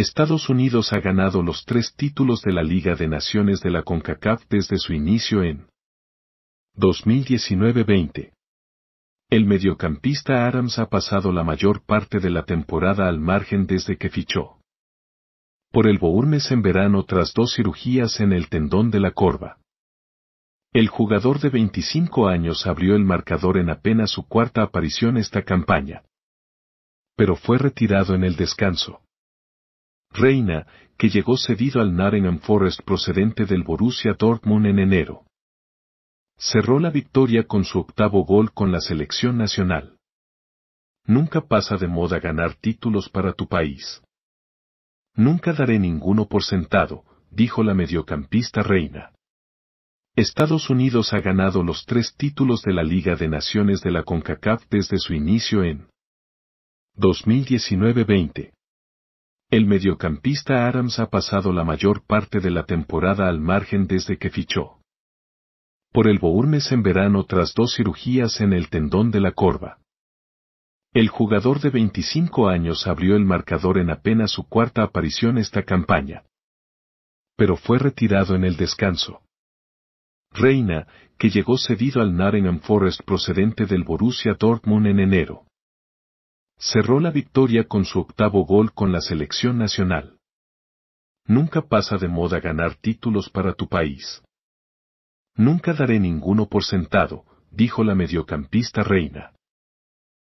Estados Unidos ha ganado los tres títulos de la Liga de Naciones de la CONCACAF desde su inicio en 2019-20. El mediocampista Adams ha pasado la mayor parte de la temporada al margen desde que fichó por el Bournemouth en verano tras dos cirugías en el tendón de la corva. El jugador de 25 años abrió el marcador en apenas su cuarta aparición esta campaña. Pero fue retirado en el descanso. Reina, que llegó cedido al Nottingham Forest procedente del Borussia Dortmund en enero. Cerró la victoria con su octavo gol con la selección nacional. Nunca pasa de moda ganar títulos para tu país. Nunca daré ninguno por sentado, dijo la mediocampista reina. Estados Unidos ha ganado los tres títulos de la Liga de Naciones de la CONCACAF desde su inicio en 2019-20. El mediocampista Adams ha pasado la mayor parte de la temporada al margen desde que fichó por el Bournemouth en verano tras dos cirugías en el tendón de la corva. El jugador de 25 años abrió el marcador en apenas su cuarta aparición esta campaña. Pero fue retirado en el descanso. Reina, que llegó cedido al Nottingham Forest procedente del Borussia Dortmund en enero. Cerró la victoria con su octavo gol con la selección nacional. Nunca pasa de moda ganar títulos para tu país. Nunca daré ninguno por sentado, dijo la mediocampista reina.